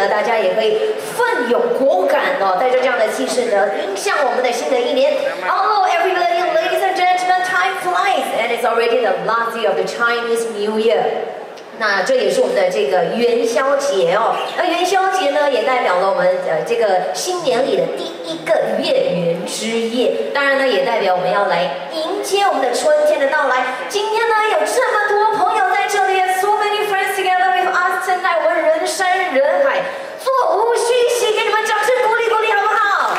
呢，大家也可以奋勇果敢哦，带着这样的气势呢，迎向我们的新的一年。Hello everybody, ladies and gentlemen, time flies, and it's already the last day of the Chinese New Year. 那这也是我们的这个元宵节哦。那元宵节呢，也代表了我们呃这个新年里的第一个月圆之夜。当然呢，也代表我们要来迎接我们的春天的到来。今天呢，有这么多朋友在这里，so many friends together with us tonight，我们人山人海，座无虚席，给你们掌声鼓励鼓励，好不好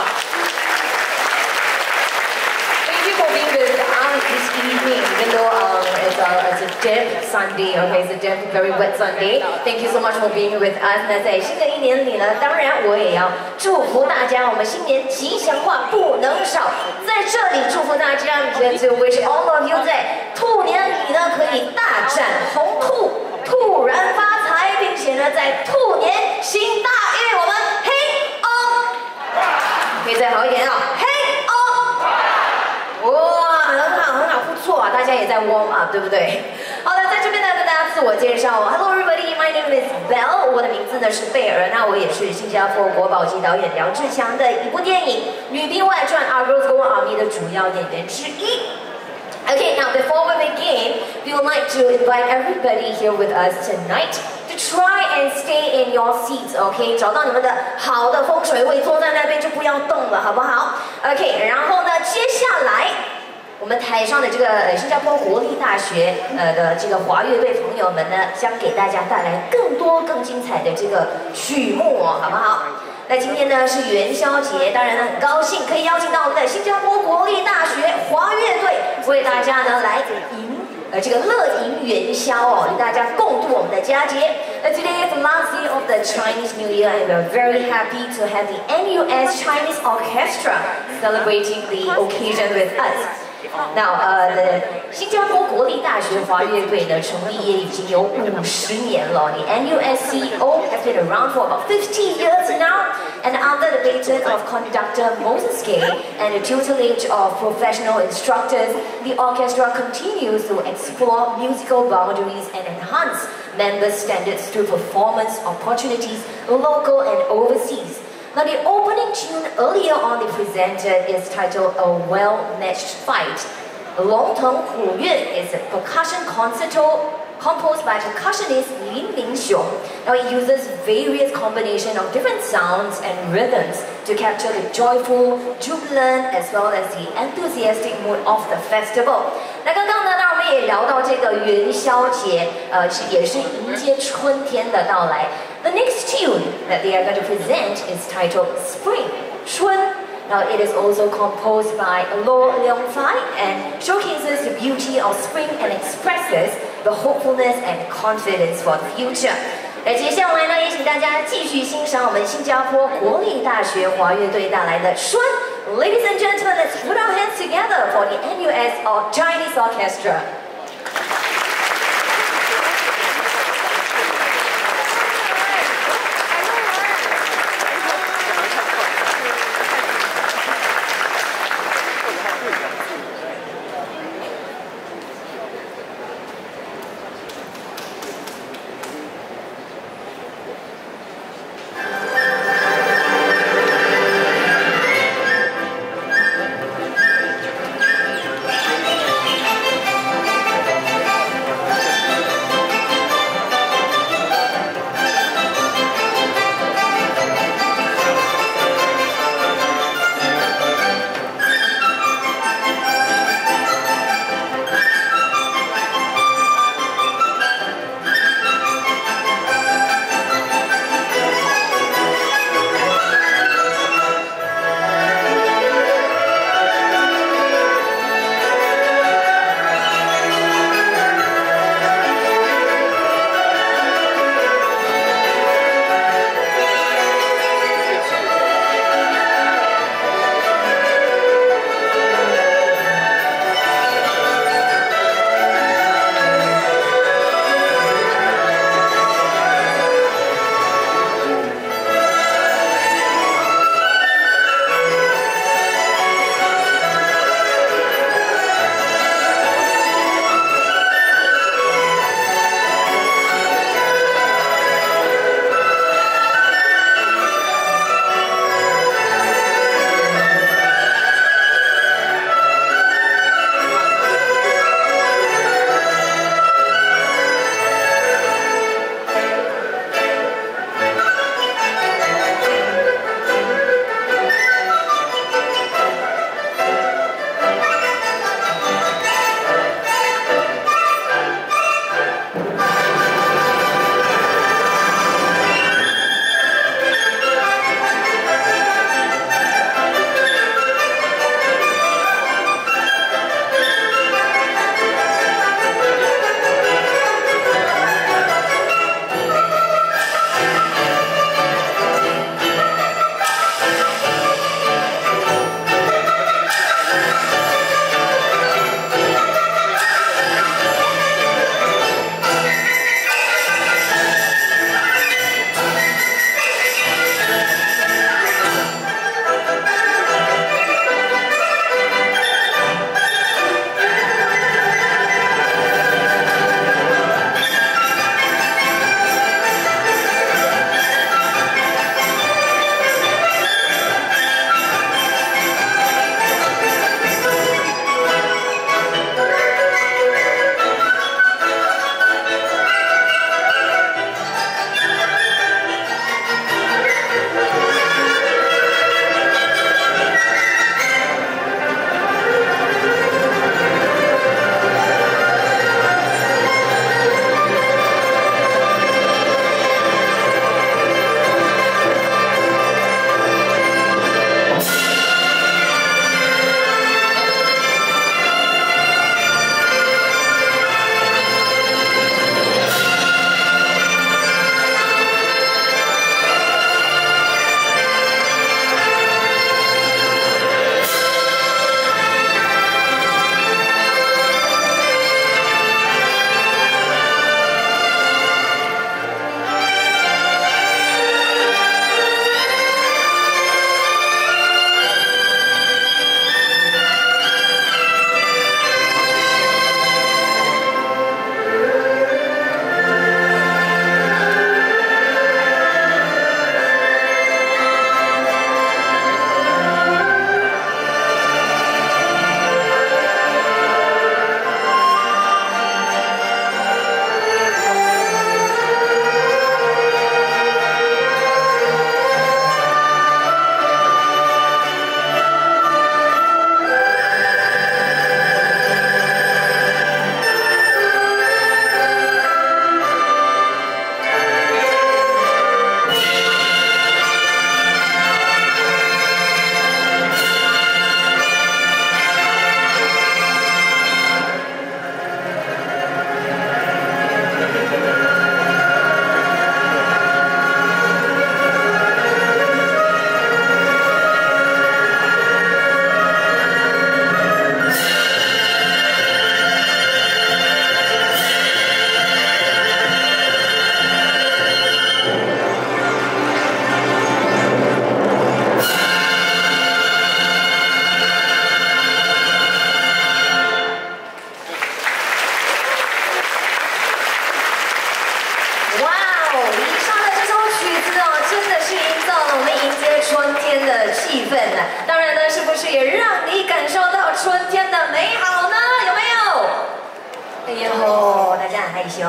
？Thank you for being with us this evening, even though um it's a it's a damp Sunday, okay, it's a damp very wet Sunday. Thank you so much for being with us. 那在新的一年里呢，当然我也要祝福大家，我们新年吉祥话不能少。在这里祝福大家，to wish all of you 在兔年里呢可以大展宏兔，突然发呢在兔年行大运，我们嘿哦，可以再好一点啊，嘿哦，哇，很好很好，不错啊，大家也在 warm up，对不对？好的，在这边呢跟大家自我介绍，Hello everybody, my name is Bell，我的名字呢是贝尔，那我也是新加坡国宝级导演梁志强的一部电影《女兵外传》《Our Girls Go Army》的主要演员之一。Okay, now before we begin, we would like to invite everybody here with us tonight to try and stay in your seats, okay? 找到你们的好的风水位，坐在那边就不要动了，好不好？OK，然后呢，接下来我们台上的这个新加坡国立大学呃的这个华乐队朋友们呢，将给大家带来更多更精彩的这个曲目，好不好？那今天呢是元宵节，当然呢很高兴可以邀请到我们的新加坡国立大学华乐队为大家呢来迎呃这个乐迎元宵哦，与大家共度我们的佳节。那 today is the last day of the Chinese New Year and we're very happy to have the NUS Chinese Orchestra celebrating the occasion with us. Now, 呃，新加坡国立大学华乐队呢，成立也已经有五十年了。The NUSCO has been around for about 50 years now, and under the baton of conductor Moses Gay and the tutelage of professional instructors, the orchestra continues to explore musical boundaries and enhance member standards through performance opportunities, local and overseas. Now the opening tune earlier on they presented is titled A Well-Matched Fight. Long Teng Hu Yue is a percussion concerto composed by percussionist Lin Mingxiong. Now it uses various combination of different sounds and rhythms to capture the joyful, jubilant, as well as the enthusiastic mood of the festival. 那刚刚呢，那我们也聊到这个元宵节，呃，是也是迎接春天的到来。 The next tune that they are going to present is titled Spring, 春。now it is also composed by Lo Leong Fai and showcases the beauty of spring and expresses the hopefulness and confidence for the future. 那接下来呢，也请大家继续欣赏我们新加坡国立大学华乐队带来的《春》。Ladies and gentlemen, let's put our hands together for the NUS or Chinese Orchestra.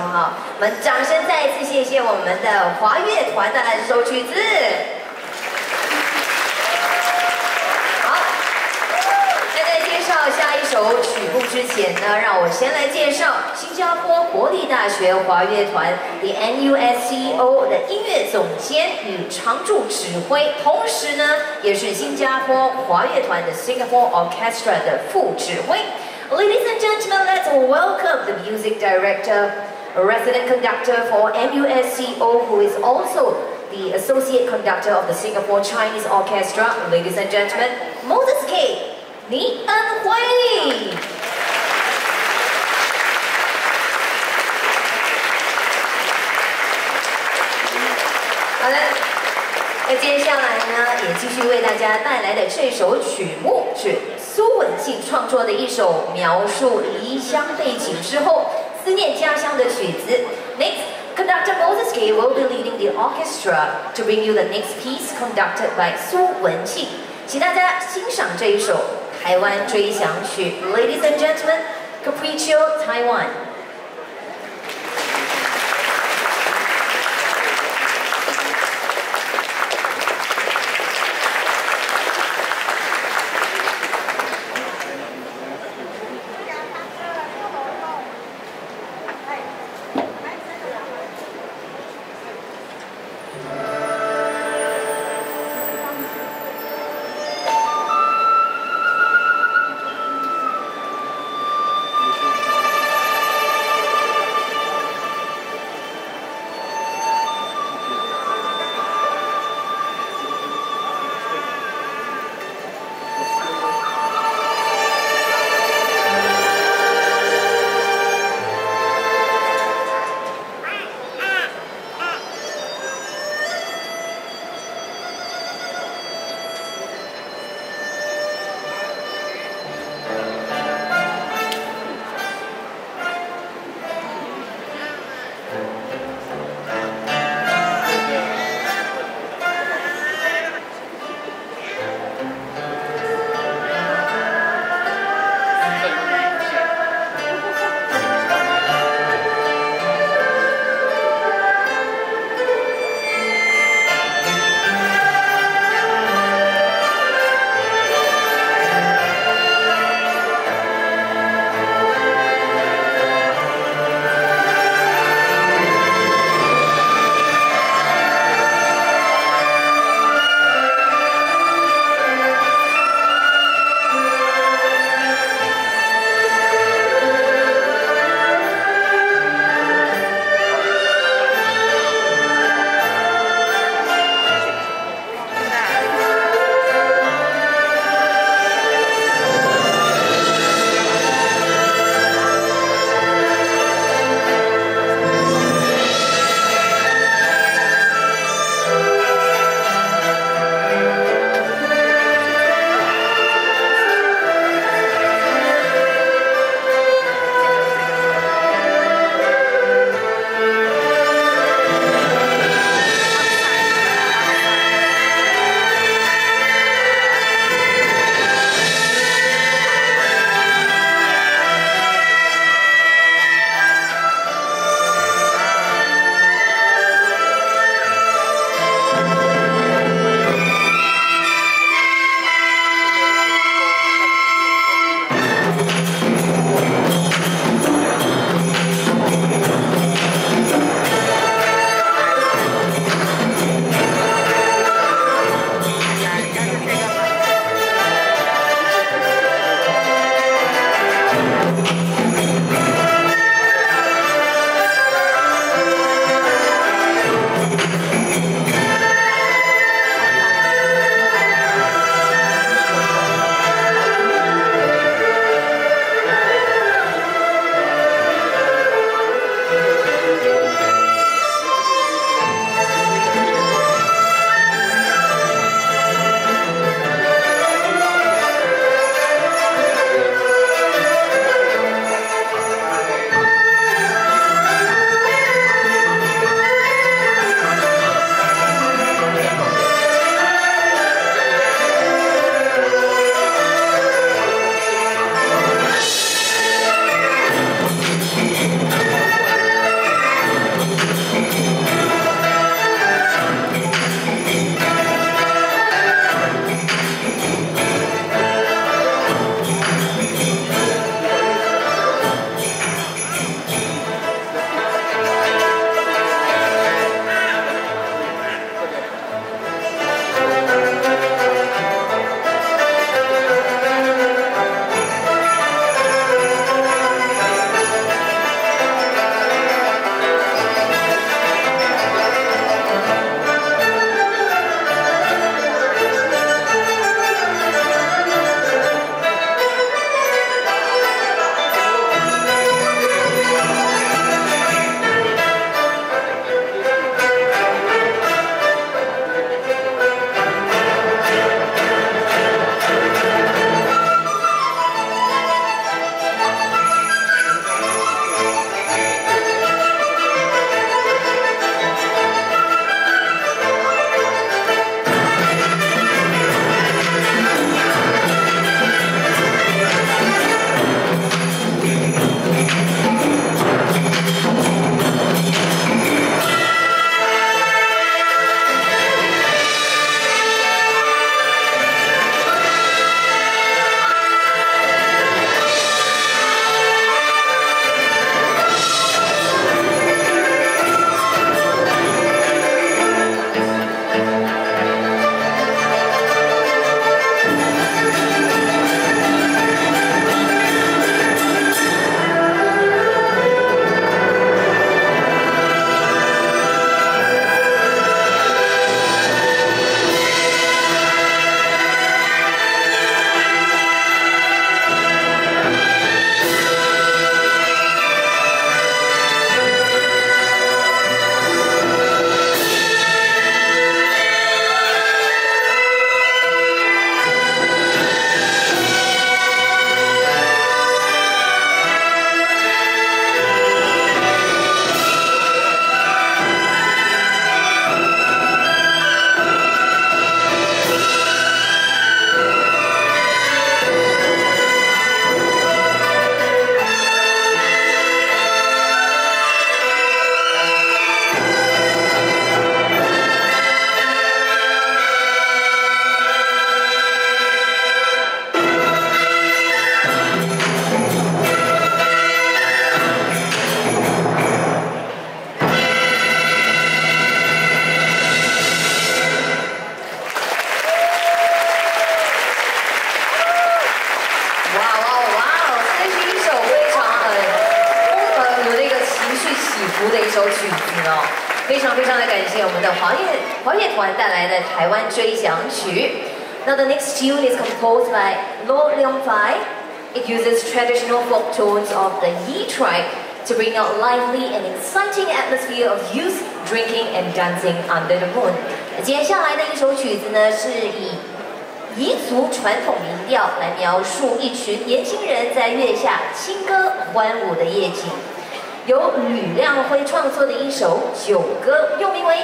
好。我们掌声再一次谢谢我们的华乐团的来这首曲子。下一首曲目之前呢，让我先来介绍新加坡国立大学华乐团 The NUSCO 的音乐总监与常驻指挥，同时呢，也是新加坡华乐团的 Singapore Orchestra 的副指挥。Ladies and gentlemen, let's welcome the music director, resident conductor for NUSCO, who is also the associate conductor of the Singapore Chinese Orchestra. Ladies and gentlemen, Moses K. 李恩惠，好的，那接下来呢，也继续为大家带来的这首曲目是苏文庆创作的一首描述离乡背景之后 思念家乡的曲子。Next, conductor Moses K will be leading the orchestra to bring you the next piece conducted by 苏文庆，请大家欣赏这一首。台湾追想曲，Ladies and gentlemen, Capriccio Taiwan。 Now the next tune is composed by Lo Leong Fai. It uses traditional folk tones of the Yi tribe to bring out lively and exciting atmosphere of youth drinking and dancing under the moon. 接下来的一首曲子呢，是以彝族传统民调来描述一群年轻人在月下轻歌欢舞的夜景，由吕亮辉创作的一首酒歌，又名为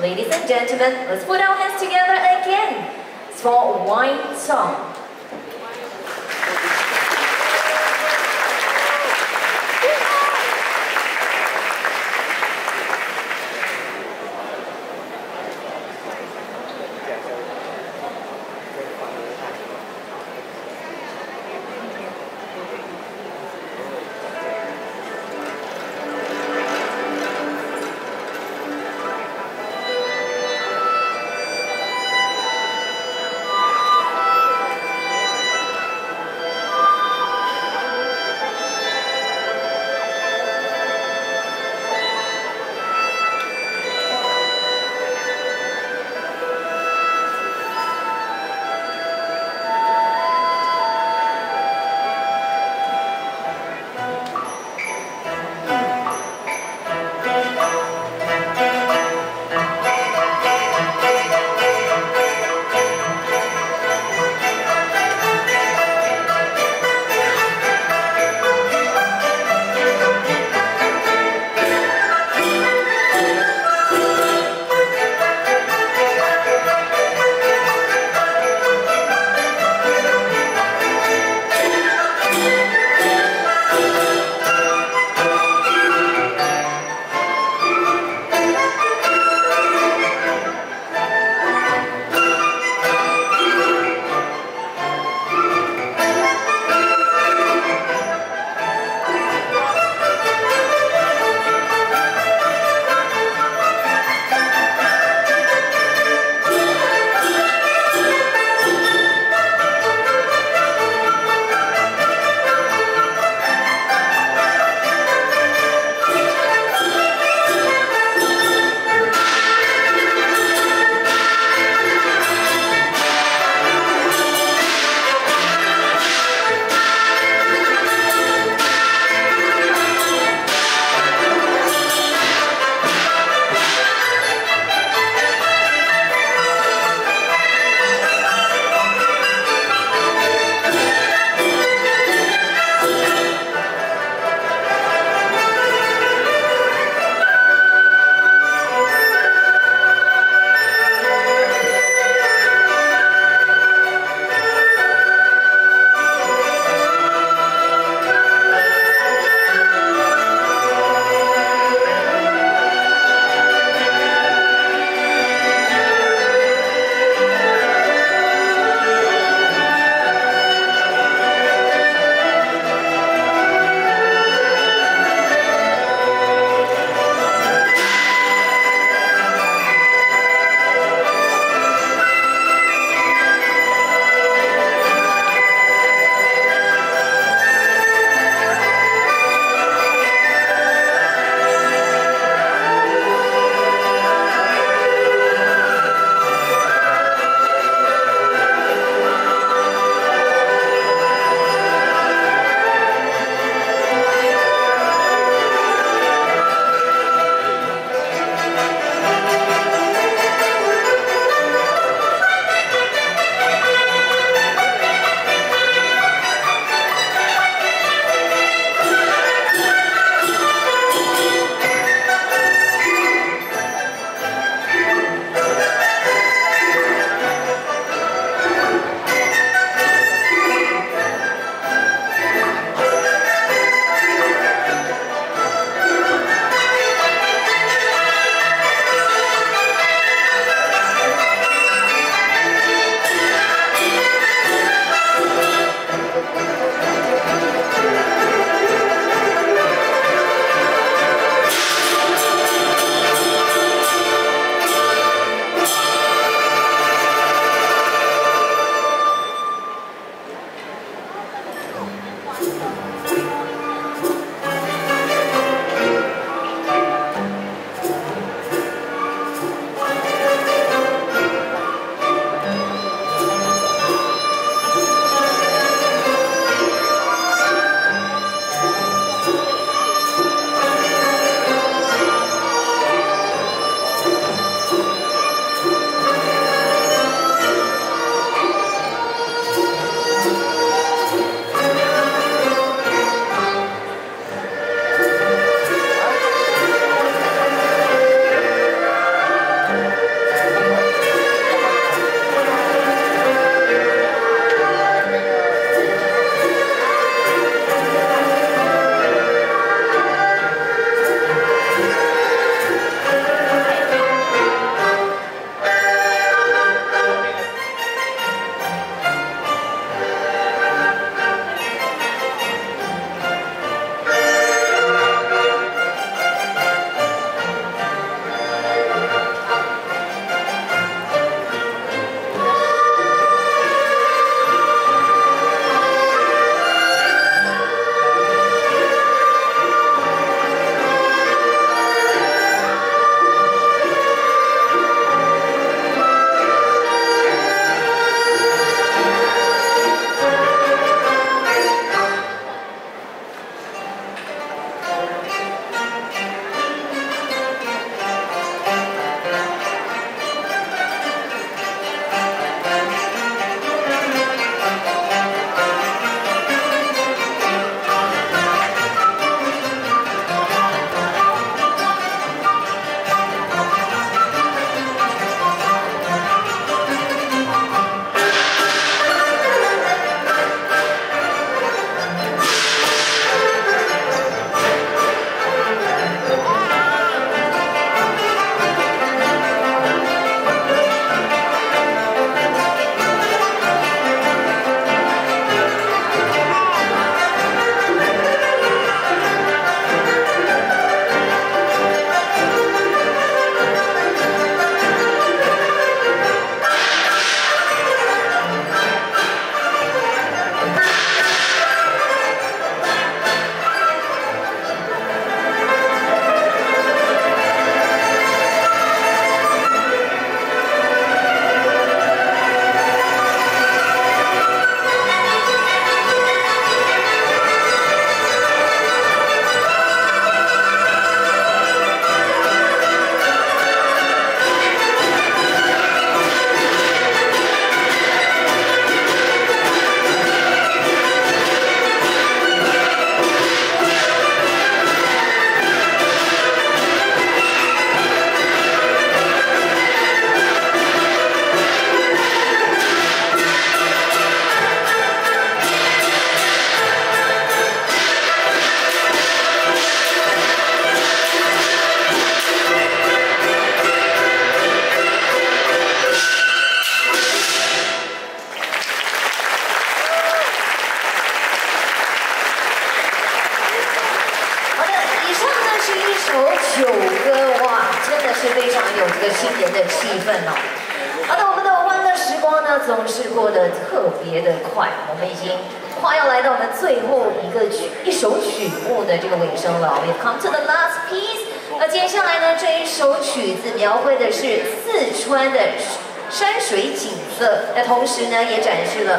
Ladies and gentlemen, let's put our hands together again for Wine Song.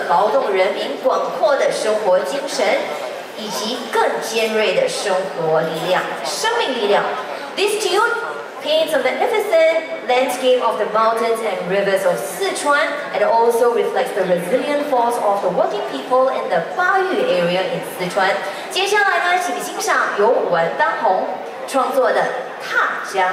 劳动人民广阔的生活精神，以及更尖锐的生活力量、生命力量。This tune paints a magnificent landscape of the mountains and rivers of Sichuan, and also reflects the resilient force of the working people in the Bayu area in Sichuan. 接下来呢，请欣赏由文当红创作的《踏江》。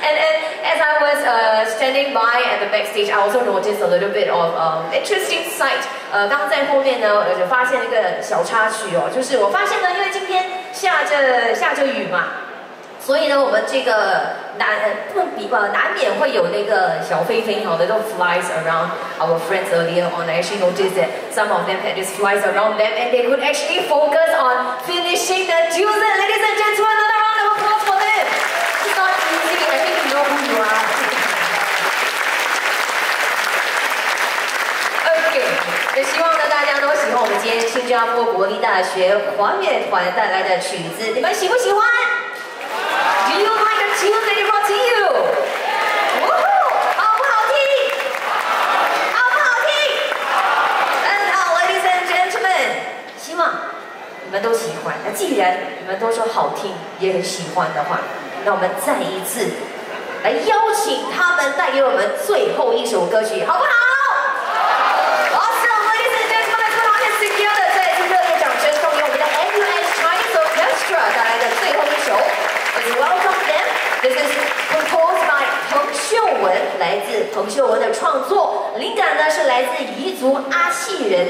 And and as I was uh, standing by at the backstage, I also noticed a little bit of um, interesting sight. 呃，刚在后面呢，我就发现了一个小插曲哦，就是我发现呢，因为今天下着下着雨嘛。所以呢，我们这个难不比呃难免会有那个小飞飞哈，那种 flies around our friends earlier on. I actually noticed that some of them had these flies around them, and they could actually focus on finishing the tune. Ladies and gentlemen, 也希望呢大家都喜欢我们今天新加坡国立大学华乐团带来的曲子，你们喜不喜欢？Do you like the tune that he brought to you? Woohoo! 好不好听？好不好听？很好，Ladies and gentlemen，希望你们都喜欢。那既然你们都说好听，也很喜欢的话，那我们再一次来邀请他们带给我们最后一首歌曲，好不好？Awesome, ladies and gentlemen, let's put our hands together，再一次热烈掌声送给我们的 NUS Chinese Orchestra 带来的最后一首。Let's welcome them. This is composed by 彭秀文，来自彭秀文的创作，灵感呢是来自彝族阿细人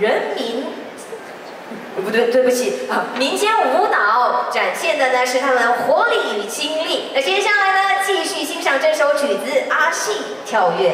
人民，不对，对不起啊，民间舞蹈展现的呢是他们活力与精力。那接下来呢，继续欣赏这首曲子《阿细跳跃》。